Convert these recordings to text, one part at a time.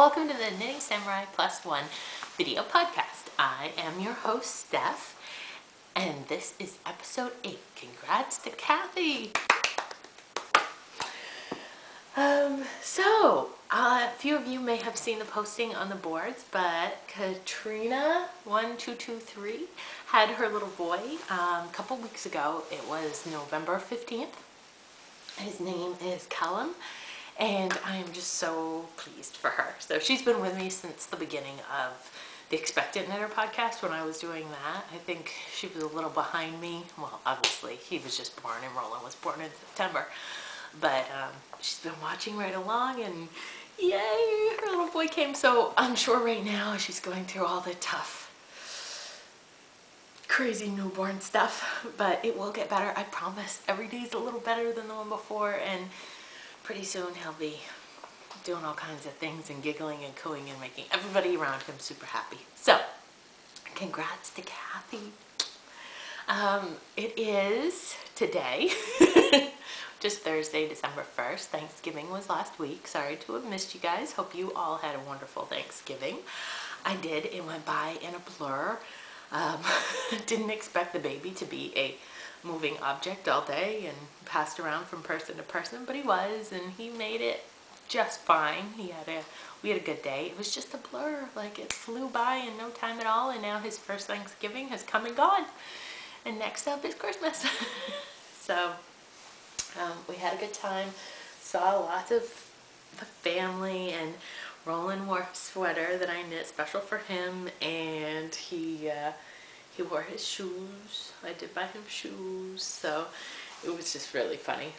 Welcome to the Knitting Samurai Plus One video podcast. I am your host, Steph, and this is episode 8. Congrats to Cathy! Um, so, uh, a few of you may have seen the posting on the boards, but Katrina1223 had her little boy um, a couple weeks ago. It was November 15th. His name is Callum and I am just so pleased for her. So she's been with me since the beginning of the Expectant Knitter podcast when I was doing that. I think she was a little behind me. Well, obviously, he was just born and Roland was born in September. But um, she's been watching right along and yay, her little boy came. So I'm sure right now she's going through all the tough crazy newborn stuff, but it will get better. I promise. Every day is a little better than the one before, and pretty soon he'll be doing all kinds of things and giggling and cooing and making everybody around him super happy. So, congrats to Cathy. Um, it is today, just Thursday, December 1st. Thanksgiving was last week. Sorry to have missed you guys. Hope you all had a wonderful Thanksgiving. I did. It went by in a blur. Um, didn't expect the baby to be a moving object all day and passed around from person to person, but he was, and he made it just fine. He had a, we had a good day. It was just a blur, like it flew by in no time at all, and now his first Thanksgiving has come and gone. And next up is Christmas. so um, we had a good time, saw lots of the family, and Roland wore a sweater that I knit special for him, and he uh, he wore his shoes. I did buy him shoes, so it was just really funny.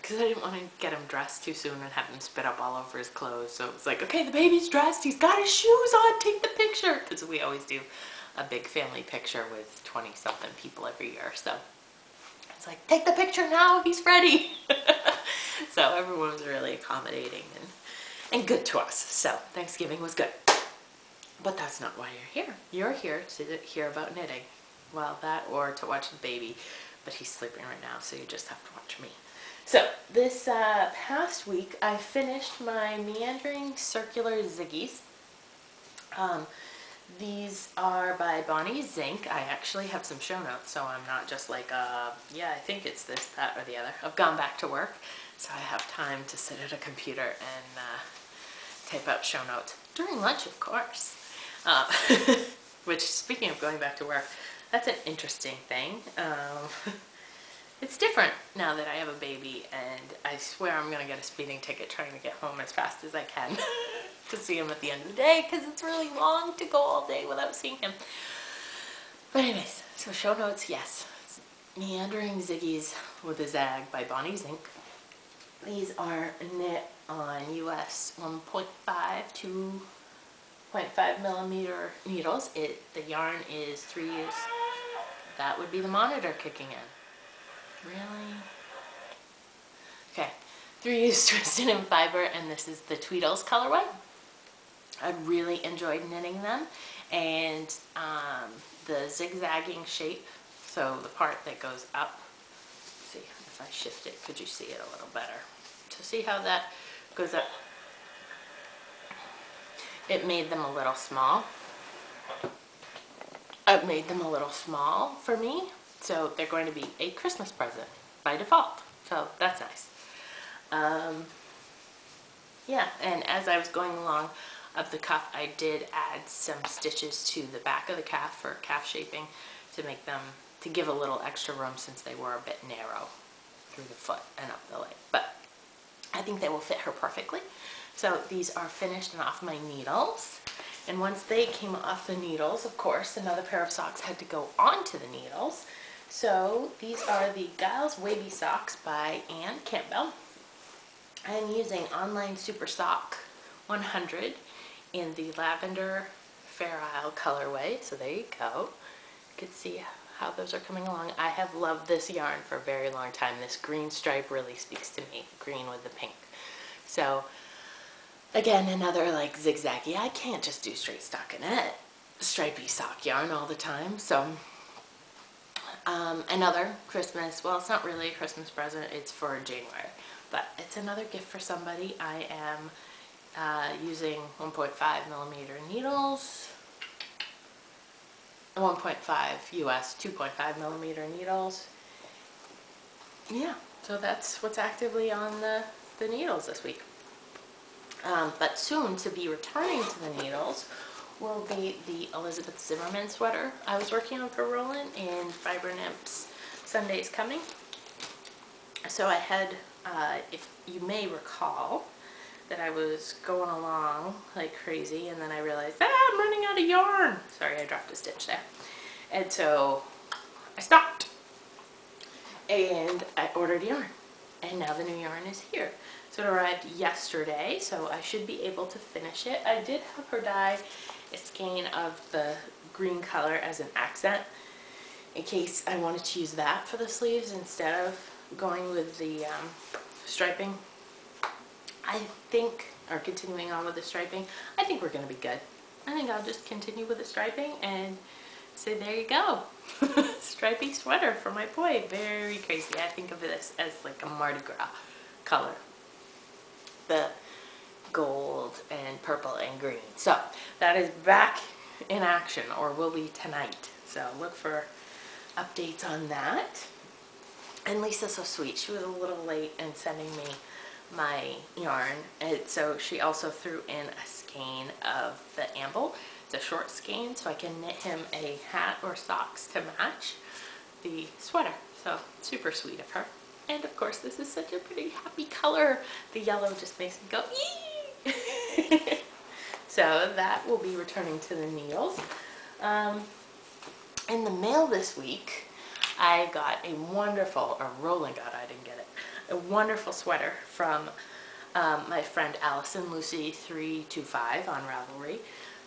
Because um, I didn't want to get him dressed too soon and have him spit up all over his clothes. So it was like, okay, the baby's dressed. He's got his shoes on. Take the picture. Because we always do a big family picture with 20-something people every year. So it's like, take the picture now. He's ready. so everyone was really accommodating and, and good to us. So Thanksgiving was good. But that's not why you're here. You're here to hear about knitting. Well, that or to watch the baby. But he's sleeping right now, so you just have to watch me. So, this uh, past week, I finished my Meandering Circular Ziggies. Um, these are by Bonnie Zink. I actually have some show notes, so I'm not just like, uh, yeah, I think it's this, that, or the other. I've gone back to work, so I have time to sit at a computer and uh, type out show notes. During lunch, of course. Um, which, speaking of going back to work, that's an interesting thing. Um, it's different now that I have a baby, and I swear I'm going to get a speeding ticket trying to get home as fast as I can to see him at the end of the day, because it's really long to go all day without seeing him. But anyways, so show notes, yes. Meandering Ziggies with a Zag by Bonnie Zink. These are knit on US 1.5 to 0.5 millimeter needles. It The yarn is three use. That would be the monitor kicking in. Really? Okay, three use twisted in fiber and this is the Tweedles colorway. I really enjoyed knitting them and um, the zigzagging shape, so the part that goes up, see if I shift it, could you see it a little better? To see how that goes up it made them a little small. It made them a little small for me, so they're going to be a Christmas present by default. So that's nice. Um, yeah, and as I was going along of the cuff, I did add some stitches to the back of the calf for calf shaping to make them, to give a little extra room since they were a bit narrow through the foot and up the leg. But I think they will fit her perfectly. So these are finished and off my needles. And once they came off the needles, of course, another pair of socks had to go onto the needles. So these are the Giles Wavy Socks by Ann Campbell. I'm using Online Super Sock 100 in the Lavender Fair Isle colorway. So there you go. You can see how those are coming along. I have loved this yarn for a very long time. This green stripe really speaks to me, green with the pink. So Again, another like zigzaggy. I can't just do straight stockinette stripy sock yarn all the time. So um, another Christmas, well, it's not really a Christmas present. It's for January, but it's another gift for somebody. I am uh, using 1.5 millimeter needles, 1.5 US, 2.5 millimeter needles. Yeah, so that's what's actively on the, the needles this week. Um, but soon to be returning to the needles will be the Elizabeth Zimmermann sweater I was working on for Roland in Fiber Nymphs Sundays Coming. So I had, uh, if you may recall, that I was going along like crazy and then I realized, ah, I'm running out of yarn. Sorry, I dropped a stitch there. And so I stopped and I ordered yarn and now the new yarn is here. So it arrived yesterday, so I should be able to finish it. I did have her dye a skein of the green color as an accent in case I wanted to use that for the sleeves instead of going with the um, striping. I think, or continuing on with the striping, I think we're going to be good. I think I'll just continue with the striping and say there you go. Stripy sweater for my boy. Very crazy. I think of this as like a Mardi Gras color. The gold and purple and green. So that is back in action or will be tonight. So look for updates on that. And Lisa's so sweet. She was a little late in sending me my yarn. And so she also threw in a skein of the amble. It's a short skein so I can knit him a hat or socks to match the sweater. So super sweet of her. And of course this is such a pretty happy color. The yellow just makes me go yee! so that will be returning to the needles. Um, in the mail this week, I got a wonderful, or Roland got, I didn't get it, a wonderful sweater from um, my friend Allison Lucy 325 on Ravelry.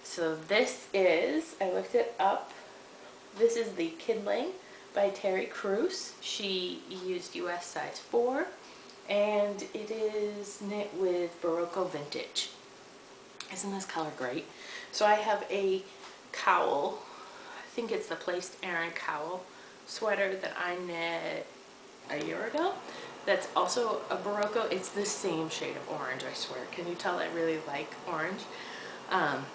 So this is, I looked it up, this is the Kindling by Terry Crews. She used US size 4 and it is knit with Berroco Vintage. Isn't this color great? So I have a cowl, I think it's the Placed Aran cowl sweater that I knit a year ago that's also a Berroco. It's the same shade of orange, I swear. Can you tell I really like orange? Um,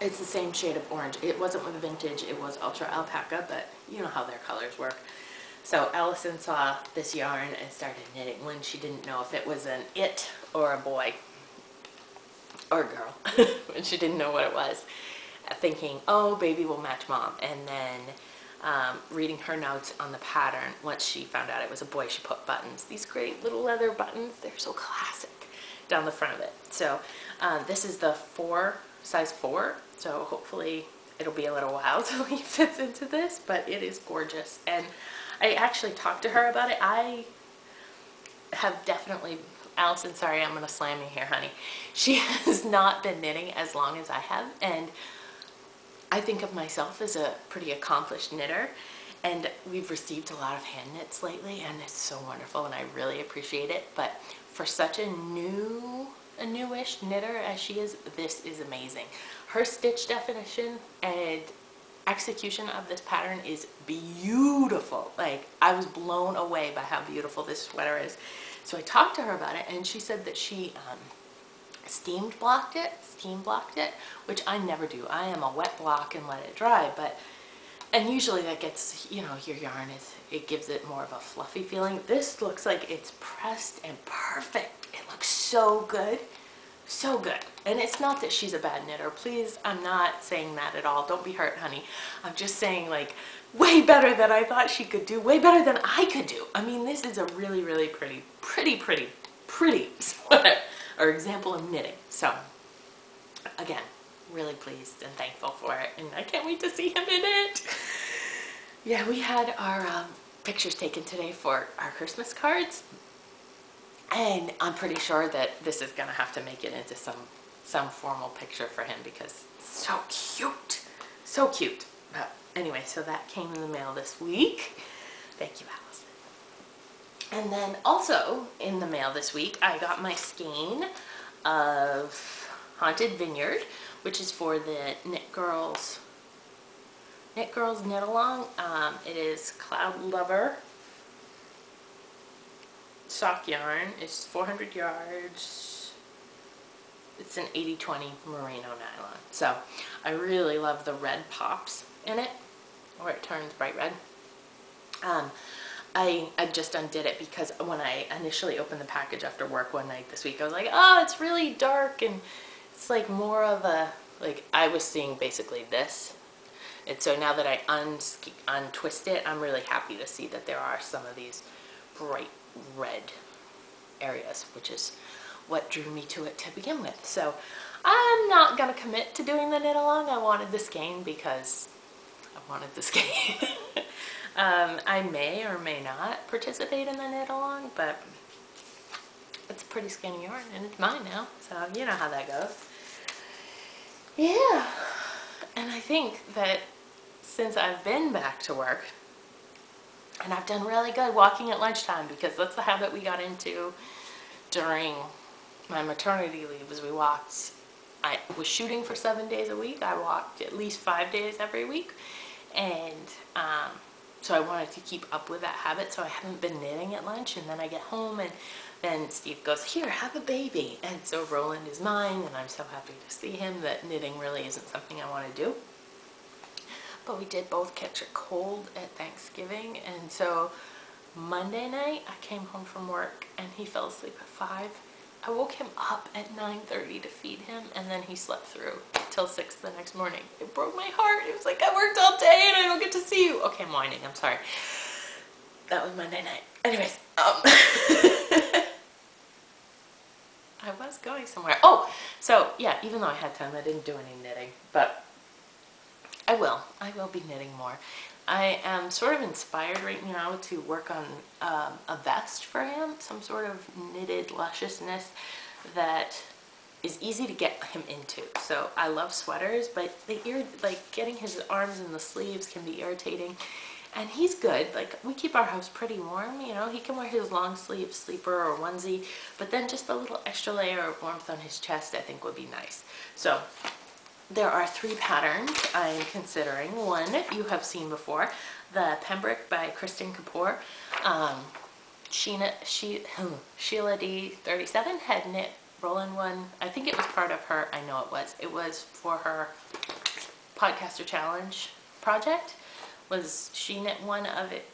it's the same shade of orange. It wasn't with vintage, it was ultra alpaca, but you know how their colors work. So Allison saw this yarn and started knitting when she didn't know if it was an it or a boy or a girl, when she didn't know what it was, thinking, oh, baby will match mom. And then um, reading her notes on the pattern, once she found out it was a boy, she put buttons. These great little leather buttons, they're so classic down the front of it. So um, this is the four, size four, so hopefully it'll be a little while till he fits into this, but it is gorgeous. And I actually talked to her about it. I have definitely, Allison, sorry, I'm gonna slam you here, honey. She has not been knitting as long as I have, and I think of myself as a pretty accomplished knitter and we've received a lot of hand knits lately and it's so wonderful and I really appreciate it but for such a new a newish knitter as she is this is amazing. Her stitch definition and execution of this pattern is beautiful. Like I was blown away by how beautiful this sweater is. So I talked to her about it and she said that she um, steamed blocked it, steam blocked it, which I never do. I am a wet block and let it dry, but, and usually that gets, you know, your yarn is, it gives it more of a fluffy feeling. This looks like it's pressed and perfect. It looks so good, so good. And it's not that she's a bad knitter. Please, I'm not saying that at all. Don't be hurt, honey. I'm just saying like, way better than I thought she could do, way better than I could do. I mean, this is a really, really pretty, pretty, pretty, pretty sweater or example of knitting. So again, really pleased and thankful for it. And I can't wait to see him in it. Yeah, we had our um, pictures taken today for our Christmas cards. And I'm pretty sure that this is gonna have to make it into some some formal picture for him because so cute, so cute. But anyway, so that came in the mail this week. Thank you, Allison. And then also in the mail this week, I got my skein of Haunted Vineyard, which is for the Knit Girls Knit Girls Knit Along. Um, it is Cloud Lover sock yarn. It's 400 yards. It's an 80-20 merino nylon. So I really love the red pops in it, or it turns bright red. Um, I, I just undid it because when I initially opened the package after work one night this week, I was like, oh, it's really dark and it's like more of a, like I was seeing basically this. And so now that I un untwist it, I'm really happy to see that there are some of these bright red areas, which is what drew me to it to begin with. So I'm not going to commit to doing the knit along. I wanted this game because I wanted this skein. Um, I may or may not participate in the knit along, but it's a pretty skinny yarn and it's mine now. So you know how that goes. Yeah. And I think that since I've been back to work, and I've done really good walking at lunchtime because that's the habit we got into during my maternity leave was we walked I was shooting for seven days a week. I walked at least five days every week. And um, so I wanted to keep up with that habit. So I haven't been knitting at lunch. And then I get home and then Steve goes, here, have a baby. And so Roland is mine. And I'm so happy to see him that knitting really isn't something I want to do. But we did both catch a cold at Thanksgiving. And so Monday night, I came home from work and he fell asleep at 5 I woke him up at 9.30 to feed him and then he slept through till 6 the next morning. It broke my heart. It was like, I worked all day and I don't get to see you. Okay, I'm whining. I'm sorry. That was Monday night. Anyways, um, I was going somewhere. Oh, so yeah, even though I had time, I didn't do any knitting, but I will. I will be knitting more. I am sort of inspired right now to work on um, a vest for him, some sort of knitted lusciousness that is easy to get him into. So I love sweaters, but the ear, like getting his arms in the sleeves can be irritating. And he's good, like we keep our house pretty warm, you know, he can wear his long sleeve sleeper or onesie, but then just a little extra layer of warmth on his chest I think would be nice. So there are three patterns I'm considering. One you have seen before, the Pembroke by Kristen Kapur. Um, Sheena, she, hmm, Sheila D37 had knit Roland one. I think it was part of her, I know it was. It was for her podcaster challenge project. Was she knit one of it?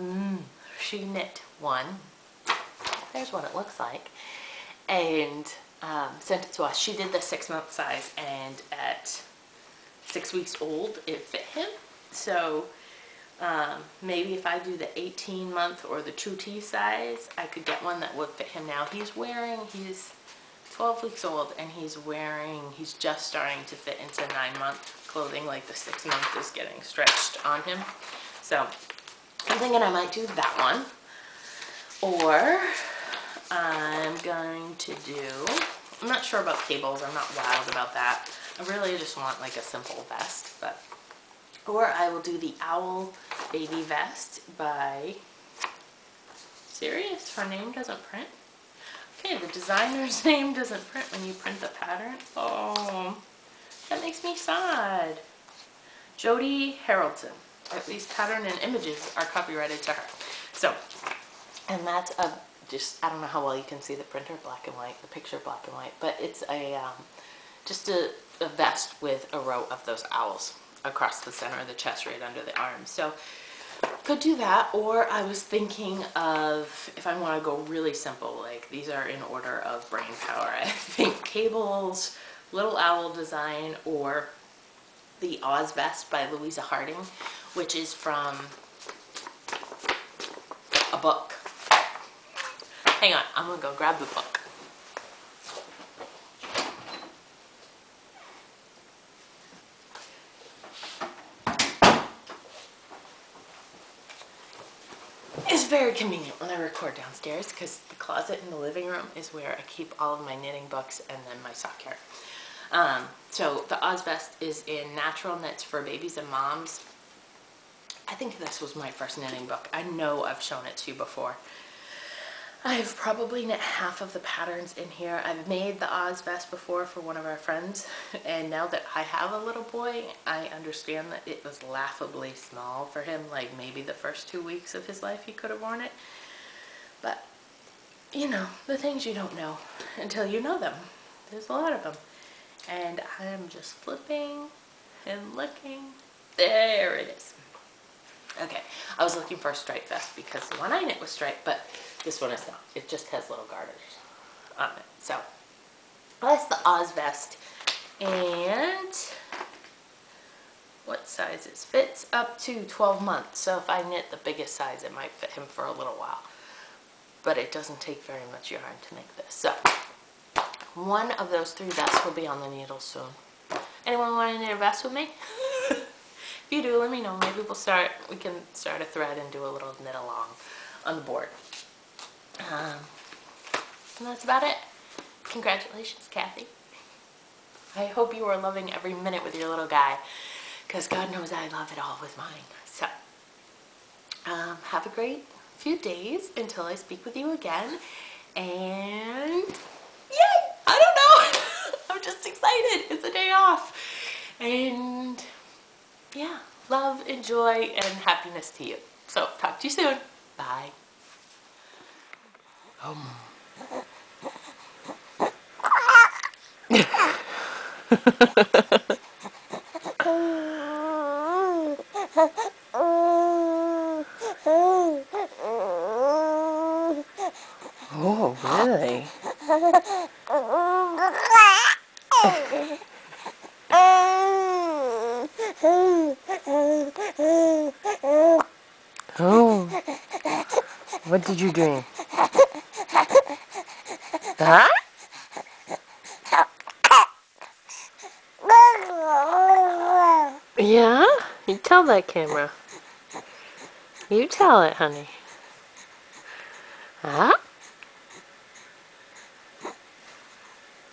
Mm, she knit one. There's what it looks like. And um, sent it to us. She did the six month size and at six weeks old it fit him. So um, maybe if I do the 18 month or the 2T size, I could get one that would fit him now. He's wearing, he's 12 weeks old and he's wearing, he's just starting to fit into nine month clothing like the six month is getting stretched on him. So I'm thinking I might do that one. Or I'm going to do, I'm not sure about cables, I'm not wild about that. I really just want like a simple vest, but, or I will do the Owl Baby Vest by, serious, her name doesn't print? Okay, the designer's name doesn't print when you print the pattern. Oh, that makes me sad. Jody Haroldson. These pattern and images are copyrighted to her. So, and that's a just, I don't know how well you can see the printer, black and white, the picture black and white, but it's a, um, just a, a vest with a row of those owls across the center of the chest right under the arm. So could do that, or I was thinking of, if I want to go really simple, like these are in order of brain power. I think cables, little owl design, or the Oz vest by Louisa Harding, which is from a book Hang on, I'm gonna go grab the book. It's very convenient when I record downstairs because the closet in the living room is where I keep all of my knitting books and then my sock yarn. Um, so the Ozvest is in Natural Knits for Babies and Moms. I think this was my first knitting book. I know I've shown it to you before. I've probably knit half of the patterns in here. I've made the Oz vest before for one of our friends and now that I have a little boy I understand that it was laughably small for him like maybe the first two weeks of his life he could have worn it but you know the things you don't know until you know them There's a lot of them. And I'm just flipping and looking. There it is. Okay, I was looking for a striped vest because the one I knit was striped, but this one is not. It just has little garters on it. So that's the Oz vest. And what size sizes? Fits up to 12 months. So if I knit the biggest size, it might fit him for a little while. But it doesn't take very much yarn to make this. So one of those three vests will be on the needle soon. Anyone want to knit a vest with me? if you do, let me know. Maybe we'll start, we can start a thread and do a little knit along on the board. Um, and that's about it. Congratulations, Cathy. I hope you are loving every minute with your little guy because God knows I love it all with mine. So, um, have a great few days until I speak with you again. And yay! I don't know. I'm just excited. It's a day off. And yeah, love, and joy and happiness to you. So, talk to you soon. Bye. Um. Oh, really? Oh. What did you dream? Huh? Yeah? You tell that camera. You tell it, honey. Huh?